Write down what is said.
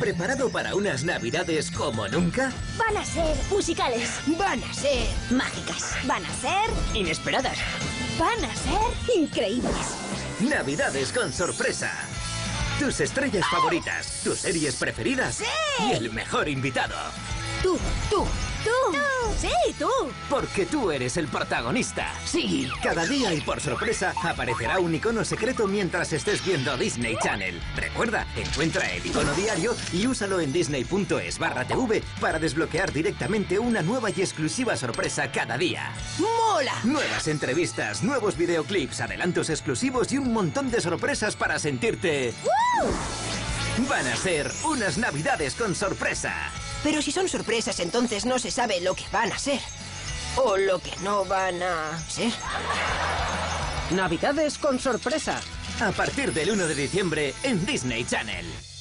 ¿Preparado para unas navidades como nunca? Van a ser musicales. Van a ser Mágicas. Van a ser Inesperadas. Van a ser increíbles. Navidades con sorpresa. Tus estrellas favoritas, tus series preferidas y el mejor invitado. Tú, tú, tú. Sí, tú. Porque tú eres el protagonista. Sí. Cada día y por sorpresa aparecerá un icono secreto mientras estés viendo Disney Channel. Recuerda, encuentra el icono diario y úsalo en disney.es barra tv para desbloquear directamente una nueva y exclusiva sorpresa cada día. ¡Mola! Nuevas entrevistas, nuevos videoclips, adelantos exclusivos y un montón de sorpresas para sentirte... Van a ser unas navidades con sorpresa. Pero si son sorpresas, entonces no se sabe lo que van a ser. O lo que no van a ser. Navidades con sorpresa. A partir del 1 de diciembre en Disney Channel.